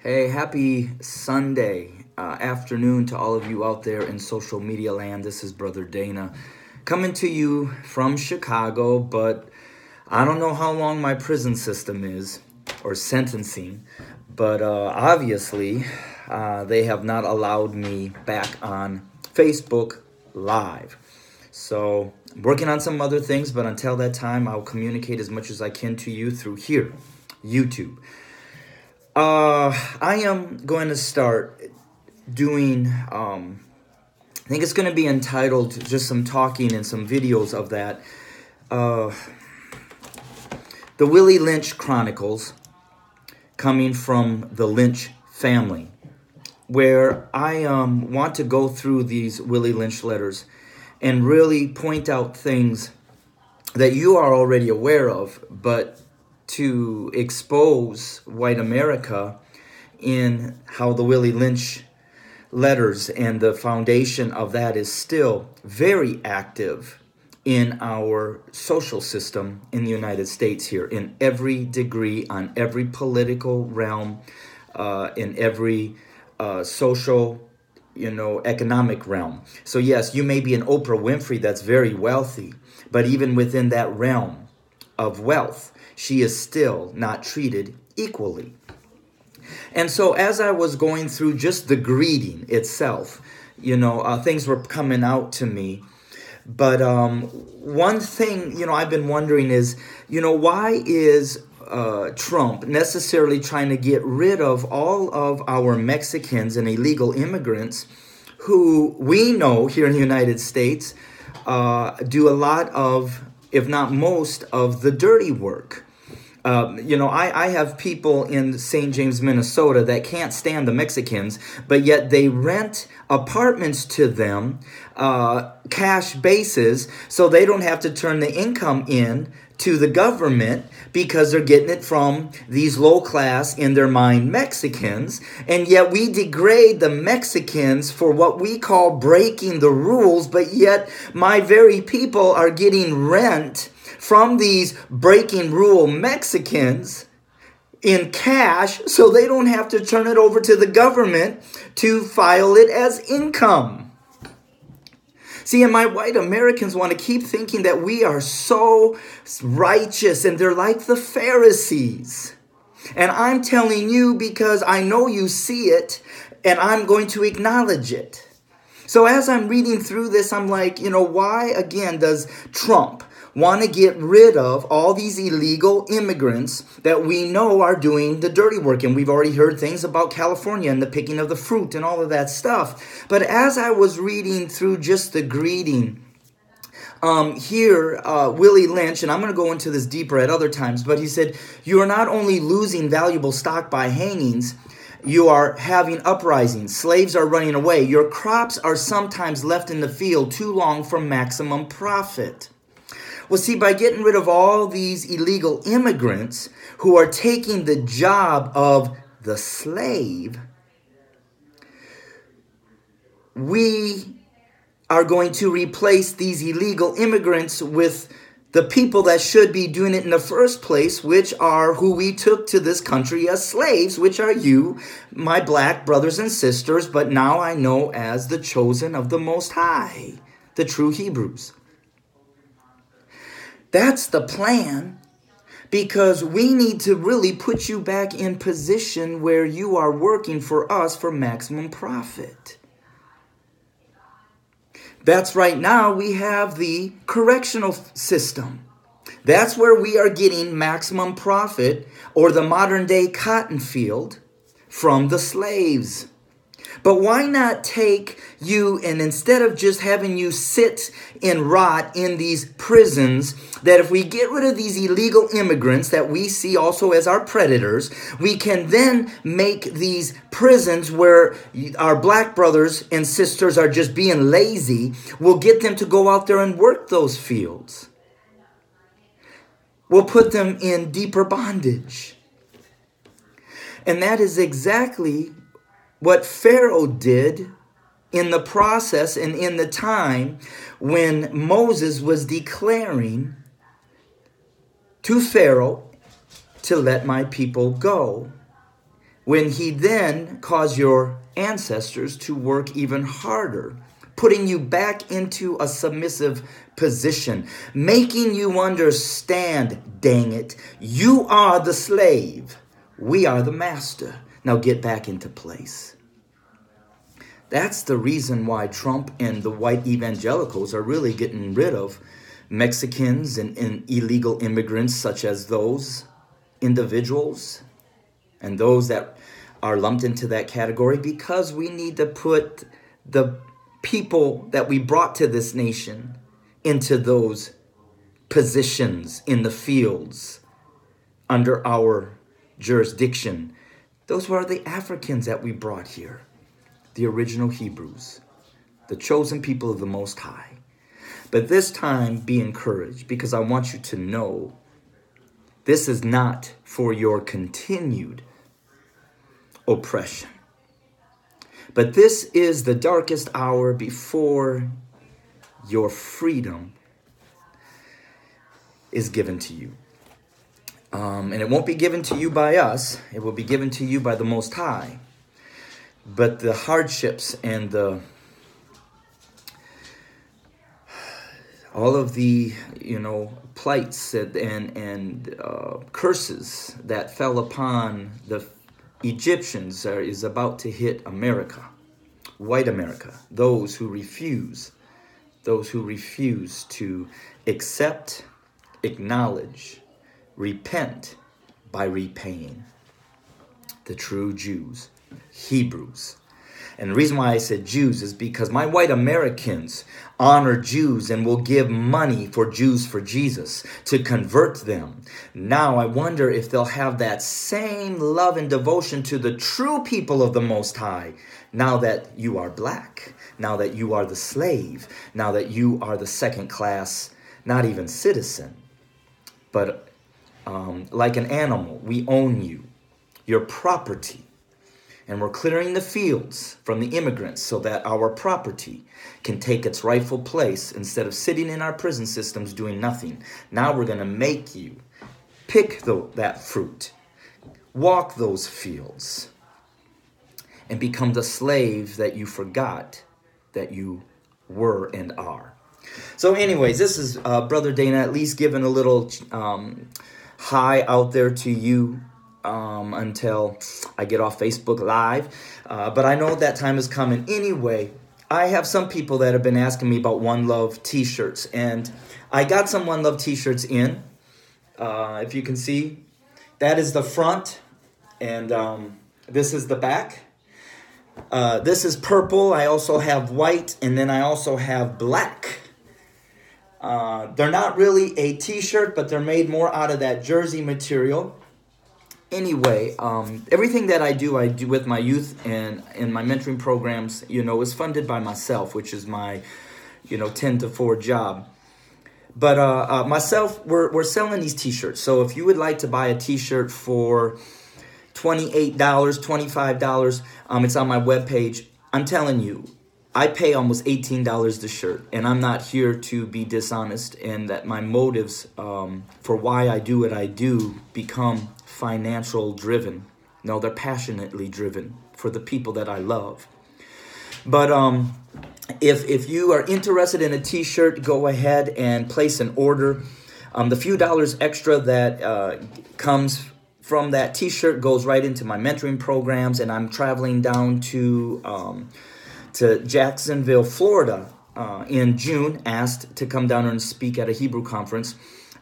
Hey, happy Sunday uh, afternoon to all of you out there in social media land. This is Brother Dana coming to you from Chicago, but I don't know how long my prison system is or sentencing, but uh, obviously uh, they have not allowed me back on Facebook Live. So, I'm working on some other things, but until that time, I'll communicate as much as I can to you through here, YouTube. Uh, I am going to start doing. Um, I think it's going to be entitled just some talking and some videos of that. Uh, the Willie Lynch Chronicles, coming from the Lynch family, where I um, want to go through these Willie Lynch letters and really point out things that you are already aware of, but to expose white America in how the Willie Lynch letters and the foundation of that is still very active in our social system in the United States here, in every degree, on every political realm, uh, in every uh, social, you know, economic realm. So, yes, you may be an Oprah Winfrey that's very wealthy, but even within that realm of wealth, she is still not treated equally. And so, as I was going through just the greeting itself, you know, uh, things were coming out to me. But um, one thing, you know, I've been wondering is, you know, why is uh, Trump necessarily trying to get rid of all of our Mexicans and illegal immigrants who we know here in the United States uh, do a lot of, if not most, of the dirty work? Um, you know, I, I have people in St. James, Minnesota that can't stand the Mexicans, but yet they rent apartments to them, uh, cash basis, so they don't have to turn the income in to the government because they're getting it from these low class, in their mind, Mexicans. And yet we degrade the Mexicans for what we call breaking the rules, but yet my very people are getting rent from these breaking rule Mexicans in cash so they don't have to turn it over to the government to file it as income. See, and my white Americans want to keep thinking that we are so righteous and they're like the Pharisees. And I'm telling you because I know you see it and I'm going to acknowledge it. So as I'm reading through this, I'm like, you know, why again does Trump want to get rid of all these illegal immigrants that we know are doing the dirty work. And we've already heard things about California and the picking of the fruit and all of that stuff. But as I was reading through just the greeting, um, here, uh, Willie Lynch, and I'm going to go into this deeper at other times, but he said, You are not only losing valuable stock by hangings, you are having uprisings. Slaves are running away. Your crops are sometimes left in the field too long for maximum profit. Well, see, by getting rid of all these illegal immigrants who are taking the job of the slave, we are going to replace these illegal immigrants with the people that should be doing it in the first place, which are who we took to this country as slaves, which are you, my black brothers and sisters, but now I know as the chosen of the Most High, the true Hebrews. That's the plan because we need to really put you back in position where you are working for us for maximum profit. That's right now we have the correctional system. That's where we are getting maximum profit or the modern day cotton field from the slaves. But why not take you and instead of just having you sit and rot in these prisons, that if we get rid of these illegal immigrants that we see also as our predators, we can then make these prisons where our black brothers and sisters are just being lazy, we'll get them to go out there and work those fields. We'll put them in deeper bondage. And that is exactly what Pharaoh did in the process and in the time when Moses was declaring to Pharaoh to let my people go. when he then caused your ancestors to work even harder, putting you back into a submissive position, making you understand, dang it, you are the slave, we are the master. Now get back into place. That's the reason why Trump and the white evangelicals are really getting rid of Mexicans and, and, illegal immigrants, such as those individuals and those that are lumped into that category, because we need to put the people that we brought to this nation into those positions in the fields under our jurisdiction. Those were the Africans that we brought here the original Hebrews, the chosen people of the Most High. But this time, be encouraged because I want you to know this is not for your continued oppression. But this is the darkest hour before your freedom is given to you. Um, and it won't be given to you by us, it will be given to you by the Most High. But the hardships and the all of the you know plights and and, uh, curses that fell upon the Egyptians are, is about to hit America, white America, those who refuse, those who refuse to accept, acknowledge, repent by repaying the true Jews. Hebrews. And the reason why I said Jews is because my white Americans honor Jews and will give money for Jews for Jesus to convert them. Now I wonder if they'll have that same love and devotion to the true people of the Most High now that you are black, now that you are the slave, now that you are the second class, not even citizen, but um, like an animal, we own you, your property and we're clearing the fields from the immigrants so that our property can take its rightful place instead of sitting in our prison systems doing nothing. Now we're going to make you pick the, that fruit, walk those fields, and become the slave that you forgot that you were and are. So, anyways, this is uh, Brother Dana at least giving a little um, hi out there to you um, until I get off Facebook Live. Uh, but I know that time is coming anyway. I have some people that have been asking me about One Love t shirts, and I got some One Love t shirts in. Uh, if you can see, that is the front, and um, this is the back. Uh, this is purple. I also have white, and then I also have black. Uh, they're not really a t shirt, but they're made more out of that jersey material anyway, um, everything that I do, I do with my youth and in my mentoring programs, you know, is funded by myself, which is my, you know, 10 to 4 job. But uh, uh, myself, we're, we're selling these t-shirts. So if you would like to buy a t-shirt for $28, $25, um, it's on my webpage. I'm telling you, I pay almost $18 the shirt, and I'm not here to be dishonest, and that my motives um, for why I do what I do become financial driven. No, they're passionately driven for the people that I love. But um, if if you are interested in a T-shirt, go ahead and place an order. Um, the few dollars extra that uh, comes from that T-shirt goes right into my mentoring programs, and I'm traveling down to um, to Jacksonville, Florida, uh, in June. Asked to come down and speak at a Hebrew conference.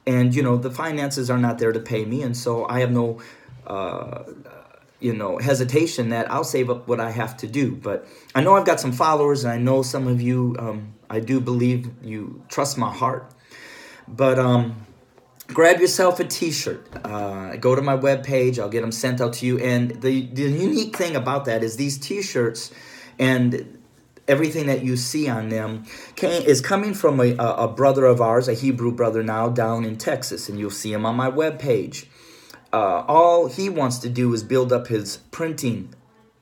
And you know the finances are not there to pay me and so i have no uh, you know hesitation that i'll save up what i have to do. But i know i've got some followers and i know some of you um, i do believe you trust my heart. But um, grab yourself a t-shirt. Uh, go to my webpage. I'll get them sent out to you. And the, the unique thing about that is these t-shirts and everything that you see on them came, is coming from a, a brother of ours, a Hebrew brother now down in Texas, and you'll see him on my webpage. Uh, all he wants to do is build up his printing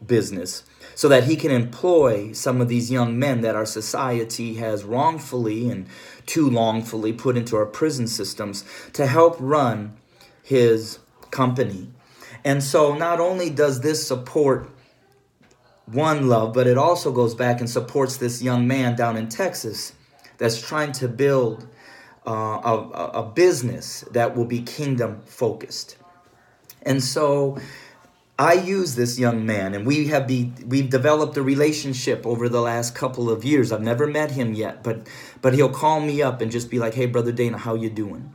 business so that he can employ some of these young men that our society has wrongfully and too longfully put into our prison systems to help run his company And so not only does this support one love, but it also goes back and supports this young man down in Texas that's trying to build uh, a, a business that will be kingdom focused. And so I use this young man, and we have be we've developed a relationship over the last couple of years. I've never met him yet, but but he'll call me up and just be like, "Hey, brother Dana, how you doing?"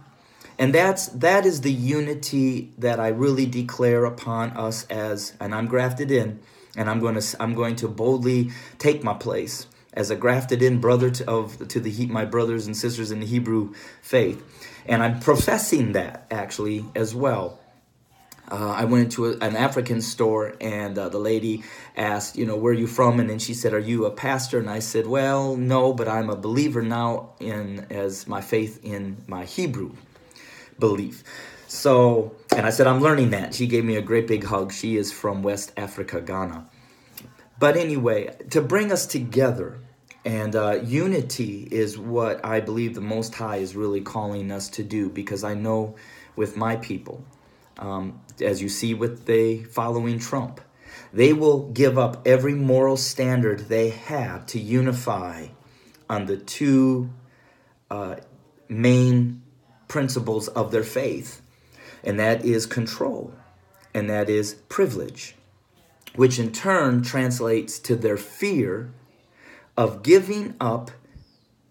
And that's that is the unity that I really declare upon us as, and I'm grafted in, and I'm going to I'm going to boldly take my place as a grafted in brother to, of to the my brothers and sisters in the Hebrew faith, and I'm professing that actually as well. Uh, I went into a, an African store and uh, the lady asked, you know, where are you from? And then she said, are you a pastor? And I said, well, no, but I'm a believer now in as my faith in my Hebrew belief. So, and I said, I'm learning that. She gave me a great big hug. She is from West Africa, Ghana. But anyway, to bring us together, and uh, unity is what I believe the Most High is really calling us to do because I know with my people, um, as you see with the following Trump, they will give up every moral standard they have to unify on the two uh, main principles of their faith, and that is control and that is privilege, which in turn translates to their fear of giving up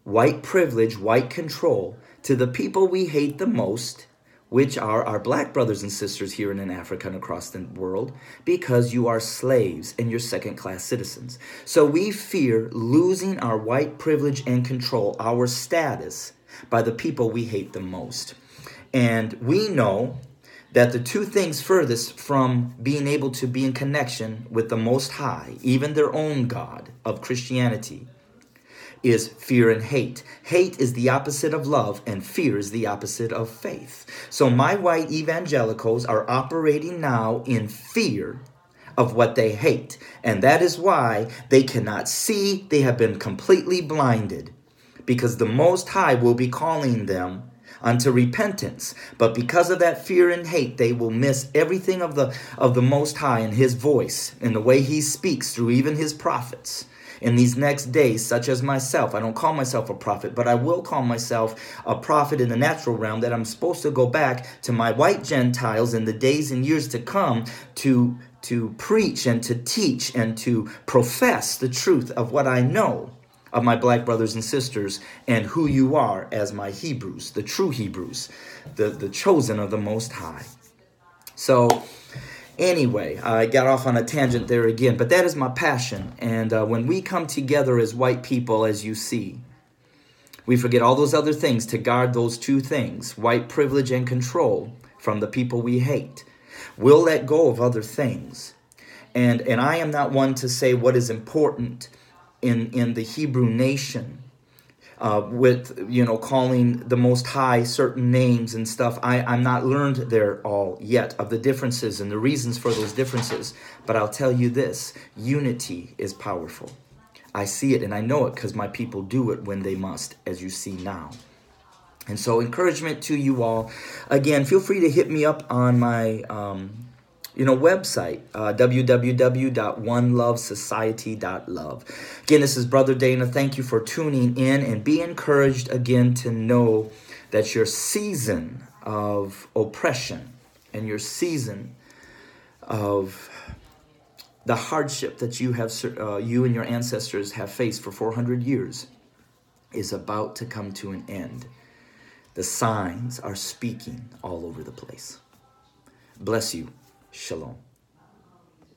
white privilege, white control to the people we hate the most which are our black brothers and sisters here and in Africa and across the world, because you are slaves and you're second class citizens. So we fear losing our white privilege and control, our status, by the people we hate the most. And we know that the two things furthest from being able to be in connection with the Most High, even their own God of Christianity, is fear and hate. Hate is the opposite of love, and fear is the opposite of faith. So, my white evangelicals are operating now in fear of what they hate. And that is why they cannot see, they have been completely blinded. Because the Most High will be calling them unto repentance but because of that fear and hate they will miss everything of the of the most high and his voice and the way he speaks through even his prophets in these next days, such as myself. I don't call myself a prophet, but I will call myself a prophet in the natural realm that I'm supposed to go back to my white Gentiles in the days and years to come to, to preach and to teach and to profess the truth of what I know of my black brothers and sisters and who you are as my Hebrews, the true Hebrews, the, the chosen of the Most High. So, Anyway, I got off on a tangent there again, but that is my passion. And uh, when we come together as white people, as you see, we forget all those other things to guard those two things white privilege and control from the people we hate. We'll let go of other things. And, and I am not one to say what is important in, in the Hebrew nation uh, with you know calling the most high certain names and stuff. I, i'm not learned there all yet of the differences and the reasons for those differences but i'll tell you this unity is powerful. I see it and i know it because my people do it when they must as you see now. And so encouragement to you all. Again feel free to hit me up on my um, you know, website, uh, www.onelovesociety.love. Again, this is Brother Dana. Thank you for tuning in and be encouraged again to know that your season of oppression and your season of the hardship that you have uh, you and your ancestors have faced for 400 years is about to come to an end. The signs are speaking all over the place. Bless you. Shalom.